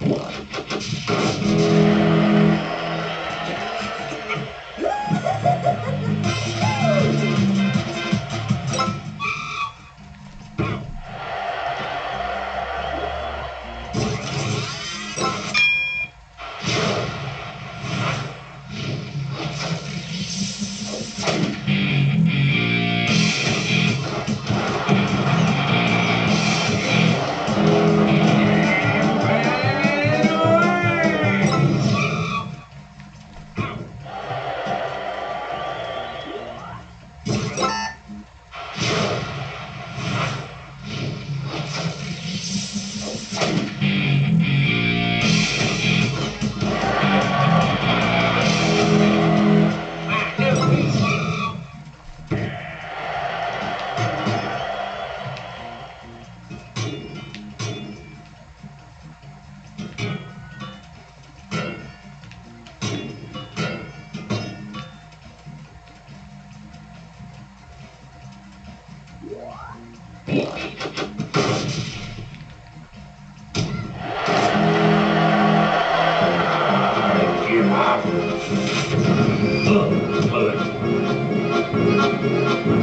Gimme, gimme! Hey,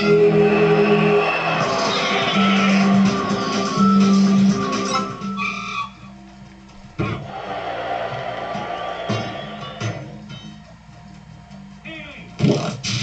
Thank What?